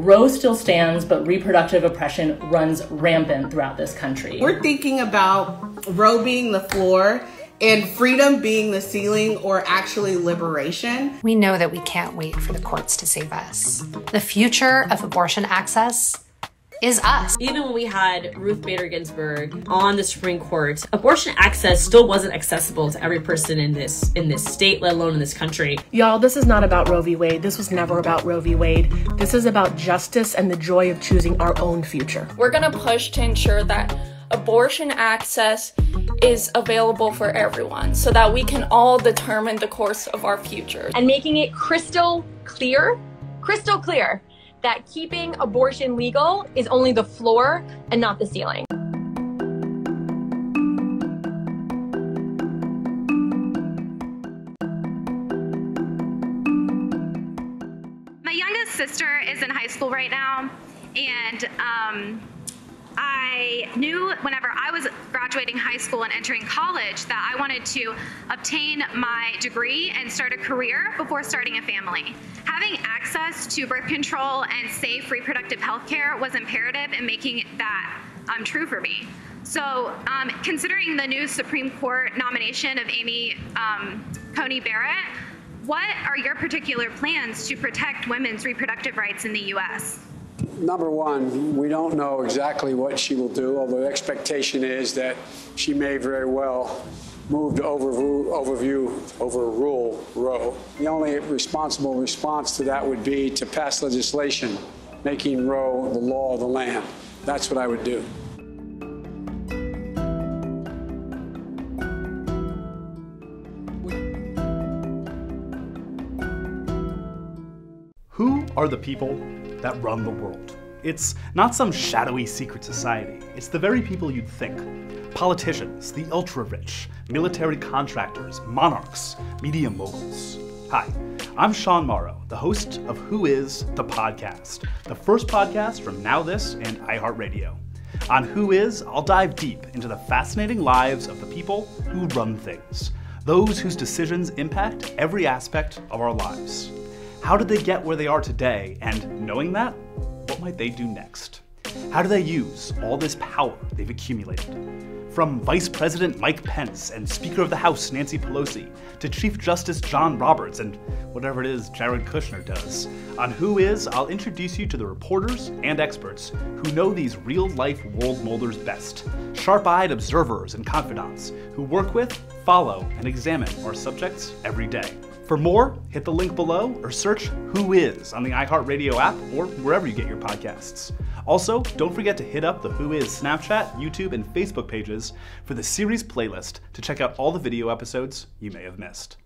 Roe still stands, but reproductive oppression runs rampant throughout this country. We're thinking about Roe being the floor and freedom being the ceiling or actually liberation. We know that we can't wait for the courts to save us. The future of abortion access is us. Even when we had Ruth Bader Ginsburg on the Supreme Court, abortion access still wasn't accessible to every person in this in this state, let alone in this country. Y'all, this is not about Roe v. Wade. This was never about Roe v. Wade. This is about justice and the joy of choosing our own future. We're going to push to ensure that abortion access is available for everyone so that we can all determine the course of our future. And making it crystal clear, crystal clear, that keeping abortion legal is only the floor and not the ceiling. My youngest sister is in high school right now, and um, I knew whenever I was graduating high school and entering college that I wanted to obtain my degree and start a career before starting a family. Having access to birth control and safe reproductive health care was imperative in making that um, true for me. So, um, considering the new Supreme Court nomination of Amy um, Coney Barrett, what are your particular plans to protect women's reproductive rights in the U.S.? Number one, we don't know exactly what she will do, although the expectation is that she may very well move to overrule, overview, overrule Roe. The only responsible response to that would be to pass legislation making Roe the law of the land. That's what I would do. Who are the people that run the world? It's not some shadowy secret society. It's the very people you'd think. Politicians, the ultra rich, military contractors, monarchs, media moguls. Hi, I'm Sean Morrow, the host of Who Is the Podcast, the first podcast from NowThis and iHeartRadio. On Who Is, I'll dive deep into the fascinating lives of the people who run things, those whose decisions impact every aspect of our lives. How did they get where they are today? And knowing that, what might they do next? How do they use all this power they've accumulated? From Vice President Mike Pence and Speaker of the House Nancy Pelosi to Chief Justice John Roberts and whatever it is Jared Kushner does. On Who Is, I'll introduce you to the reporters and experts who know these real life world molders best. Sharp eyed observers and confidants who work with, follow, and examine our subjects every day. For more, hit the link below or search Who Is on the iHeartRadio app or wherever you get your podcasts. Also, don't forget to hit up the Who Is Snapchat, YouTube, and Facebook pages for the series playlist to check out all the video episodes you may have missed.